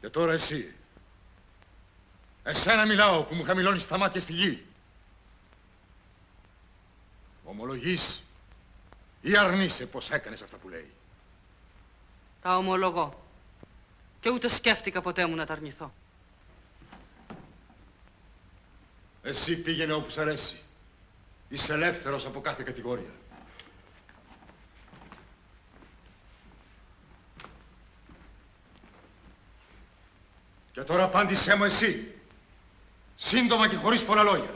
Και τώρα εσύ. Εσένα μιλάω που μου χαμηλώνεις τα μάτια στη γη. Ομολογείς ή αρνείσαι πως έκανες αυτά που λέει. Τα ομολογώ. Και ούτε σκέφτηκα ποτέ μου να τα αρνηθώ. Εσύ πήγαινε όπου σ' αρέσει. Είσαι ελεύθερος από κάθε κατηγορία. Και τώρα απάντησέ μου εσύ. Σύντομα και χωρίς πολλά λόγια.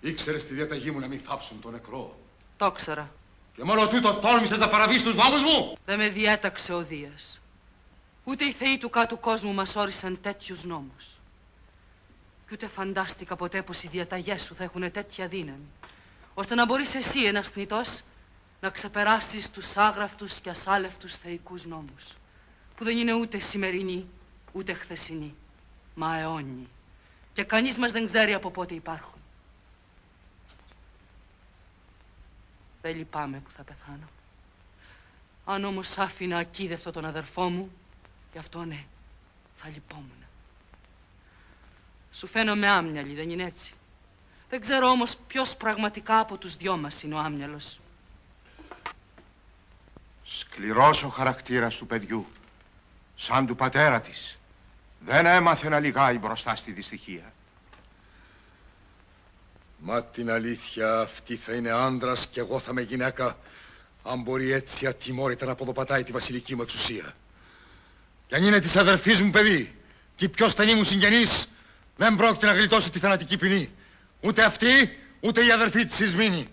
Ήξερες τη διαταγή μου να μην θάψουν τον νεκρό. Το ξέρα. Και μόνο τούτο τόλμησες να παραβείς τους νόμους μου; Δεν με διέταξε ο Δίας. Ούτε οι θεοί του κάτω κόσμου μας όρισαν τέτοιους νόμους. Κι ούτε φαντάστηκα ποτέ πως οι διαταγές σου θα έχουν τέτοια δύναμη, ώστε να μπορείς εσύ ένας θνητός να ξεπεράσεις τους άγραφτους και ασάλευτους θεϊκούς νόμους, που δεν είναι ούτε σημερινοί, ούτε χθεσινοί, μα αιώνιοι. Και κανείς μας δεν ξέρει από πότε υπάρχουν. Δεν λυπάμαι που θα πεθάνω. Αν όμως άφηνα ακίδευτο τον αδερφό μου, γι' αυτό ναι, θα λυπόμουν. Σου φαίνομαι άμυαλη, δεν είναι έτσι; Δεν ξέρω όμως ποιος πραγματικά από τους δυο μας είναι ο άμυαλος. Σκληρός ο χαρακτήρας του παιδιού, σαν του πατέρα της. Δεν έμαθε να λιγάει μπροστά στη δυστυχία. Μα την αλήθεια αυτή θα είναι άντρας και εγώ θα είμαι γυναίκα αν μπορεί έτσι ατιμόρυτα να ποδοπατάει τη βασιλική μου εξουσία. Κι αν είναι της αδερφής μου παιδί και η πιο στενή μου συγγενής δεν πρόκειται να γλιτώσει τη θανατική ποινή. Ούτε αυτή, ούτε η αδερφή της Ισμήνη.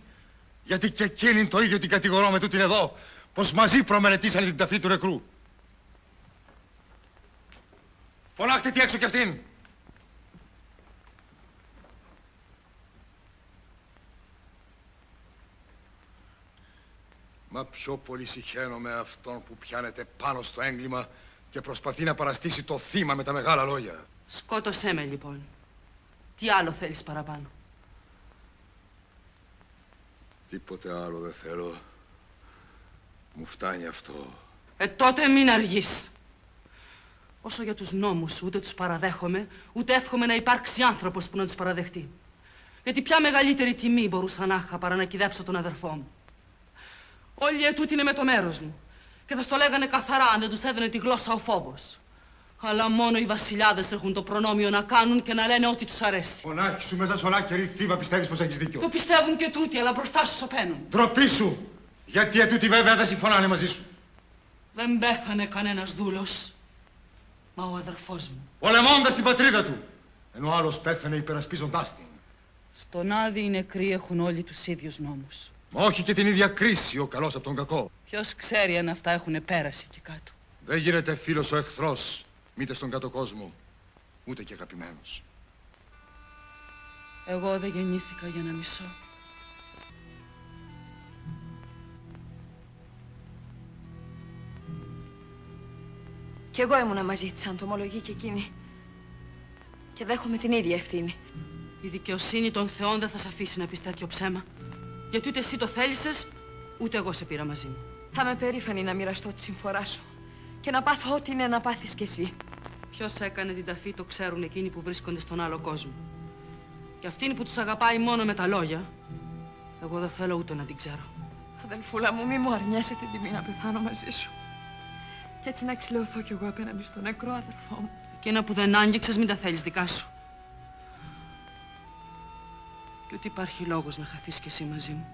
Γιατί και εκείνη το ίδιο την κατηγορώ με τούτην εδώ, πως μαζί προμελετήσανε την ταφή του νεκρού. Φωνάχτε τι έξω κι αυτήν. Μα πιο πολύ συχαίνω με αυτόν που πιάνεται πάνω στο έγκλημα και προσπαθεί να παραστήσει το θύμα με τα μεγάλα λόγια. Σκότωσέ με λοιπόν. Τι άλλο θέλεις παραπάνω; Τίποτε άλλο δεν θέλω. Μου φτάνει αυτό. Ε, τότε μην αργείς. Όσο για τους νόμους ούτε τους παραδέχομαι, ούτε εύχομαι να υπάρξει άνθρωπος που να τους παραδεχτεί. Γιατί ποια μεγαλύτερη τιμή μπορούσα να είχα παρά να κυδέψω τον αδερφό μου. Όλοι ετούτοι είναι με το μέρος μου. Και θα στο λέγανε καθαρά αν δεν τους έδινε τη γλώσσα ο φόβος. Αλλά μόνο οι βασιλιάδες έχουν το προνόμιο να κάνουν και να λένε ό,τι τους αρέσει. Φωνάκι σου μέσα σε ολάκερη θύβα πιστεύεις πως έχεις δίκιο. Το πιστεύουν και τούτοι, αλλά μπροστά σου σωπαίνουν. Ντροπή σου! Γιατί ετούτοι βέβαια δεν συμφωνάνε μαζί σου. Δεν πέθανε κανένας δούλος. Μα ο αδερφός μου. Πολεμώντας την πατρίδα του. Ενώ ο άλλος πέθανε υπερασπίζοντάς την. Στον Άδη οι νεκροί έχουν όλοι τους ίδιους νόμους. Μα όχι και την ίδια κρίση ο καλός από τον κακό. Ποιος ξέρει αν αυτά έχουν πέρασει εκεί κάτω. Δεν γίνεται φίλος ο εχθρός, μήτε στον κάτω κόσμο, ούτε και αγαπημένος. Εγώ δεν γεννήθηκα για να μισώ. Κι εγώ ήμουνα μαζί της, αν το ομολογεί και εκείνη. Και δέχομαι την ίδια ευθύνη. Η δικαιοσύνη των θεών δεν θα σε αφήσει να πεις τέτοιο ψέμα. Γιατί ούτε εσύ το θέλησες, ούτε εγώ σε πήρα μαζί μου. Θα είμαι περήφανη να μοιραστώ τη συμφορά σου. Και να πάθω ό,τι είναι να πάθεις κι εσύ. Ποιος έκανε την ταφή το ξέρουν εκείνοι που βρίσκονται στον άλλο κόσμο. Και αυτήν που τους αγαπάει μόνο με τα λόγια, εγώ δεν θέλω ούτε να την ξέρω. Αδελφούλα μου, μη μου αρνιέσαι την τιμή να πεθάνω μαζί σου. Και έτσι να ξυλαιωθώ κι εγώ απέναντι στον νεκρό αδερφό μου. Εκείνα που δεν άγγιξες μην τα θέλεις δικά σου. Και ότι υπάρχει λόγος να χαθείς κι εσύ μαζί μου.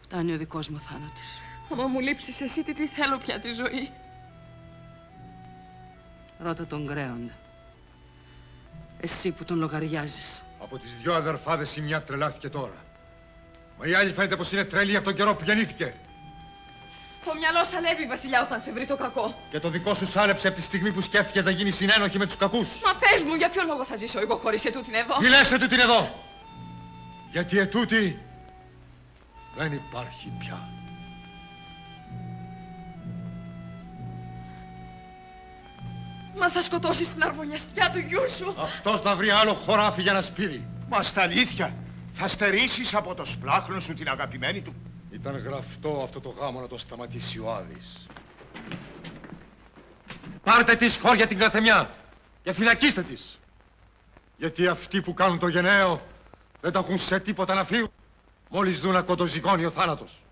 Φτάνει ο δικός μου θάνατος. Άμα μου λείψεις εσύ, τι, τι θέλω πια τη ζωή. Ρώτα τον Γκρέοντα. Εσύ που τον λογαριάζεις. Από τις δυο αδερφάδες η μια τρελάθηκε τώρα. Μα η άλλη φαίνεται πως είναι τρελή από τον καιρό που γεννήθηκε. Το μυαλό σαλεύει, βασιλιά, όταν σε βρει το κακό. Και το δικό σου σάλεψε από τη στιγμή που σκέφτηκες να γίνεις συνένοχη με τους κακούς. Μα πες μου, για ποιο λόγο θα ζήσω εγώ χωρίς ετούτην εδώ; Μη λες ετούτην εδώ. Γιατί ετούτη δεν υπάρχει πια. Μα θα σκοτώσεις την αρμονιαστιά του γιού σου. Αυτός να βρει άλλο χωράφι για να σπείρει. Μα στα αλήθεια, θα στερήσεις από το σπλάχνο σου την αγαπημένη του. Ήταν γραφτό αυτό το γάμο να το σταματήσει ο Άδης. Πάρτε τις χώρια την καθεμιά και φυλακίστε τις. Γιατί αυτοί που κάνουν το γενναίο δεν τα έχουν σε τίποτα να φύγουν. Μόλις δουν να κοντοζυγώνει ο θάνατος.